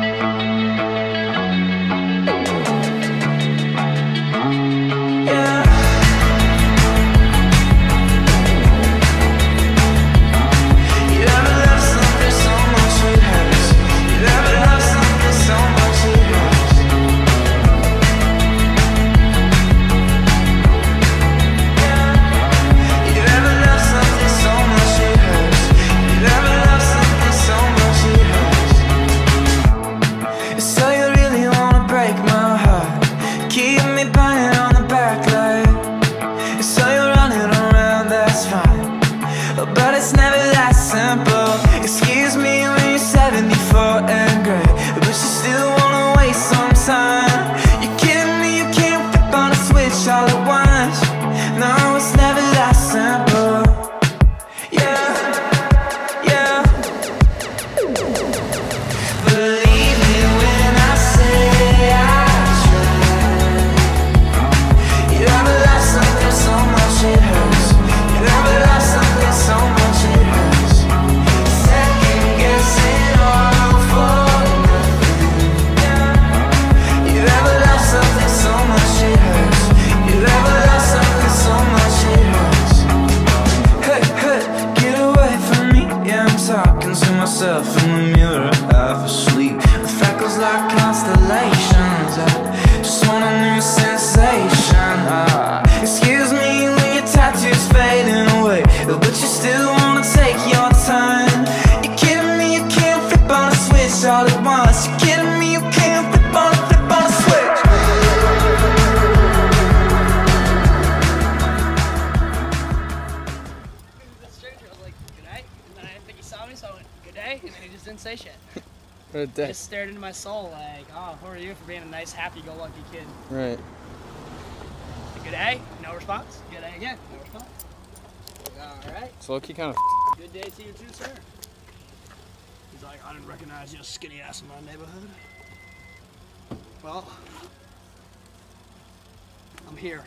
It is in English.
Música but it's never that simple. Excuse me when you're 74 and gray But you still wanna waste some time. You're kidding me, you can't flip on a switch all at once myself in the mirror, half asleep. Freckles like constellations. I just want a new sensation. Ah, excuse me when your tattoo's fading away, but you still wanna take your time. You're kidding me? You can't flip on a switch all at once. You're kidding me? Me, so I went, good day. And then he just didn't say shit. Right, He just stared into my soul like, oh, who are you for being a nice, happy-go-lucky kid? right. Good day, no response. Good day again, no response. All right, So Loki kind of good day to you too, sir. He's like, I didn't recognize your skinny ass in my neighborhood. Well, I'm here.